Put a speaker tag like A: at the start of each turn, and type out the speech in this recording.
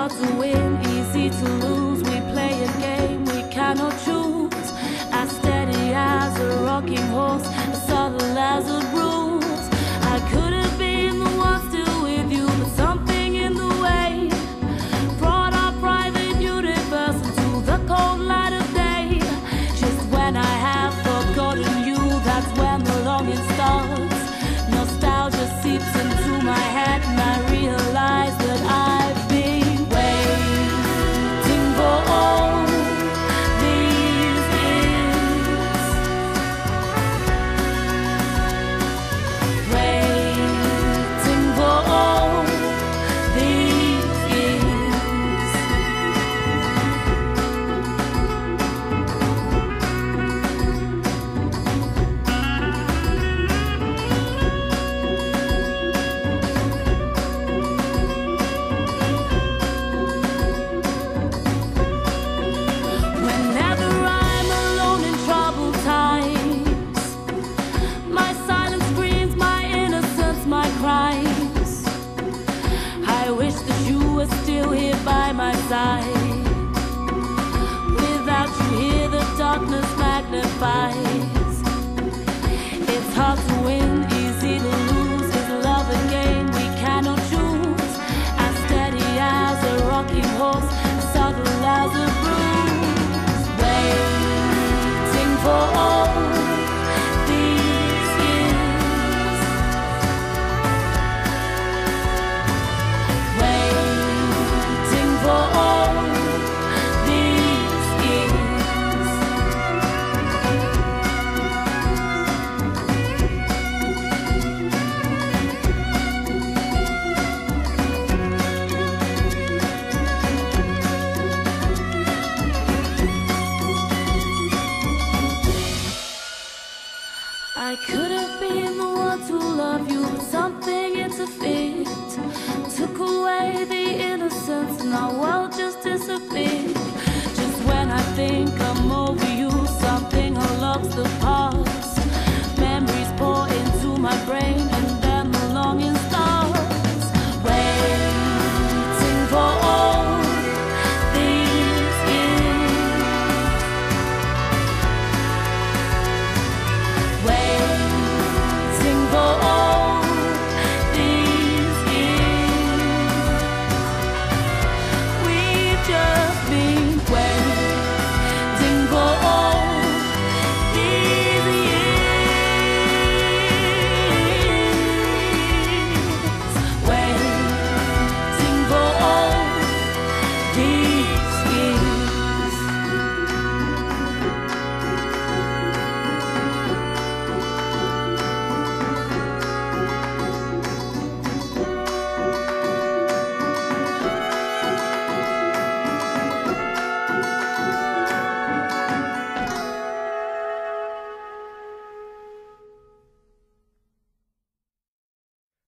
A: hard to win, easy to lose. were still here by my side. I could have been the one to love you, but something interfered. Took away the innocence and our world just disappeared. Just when I think I'm over you, something unlocks the past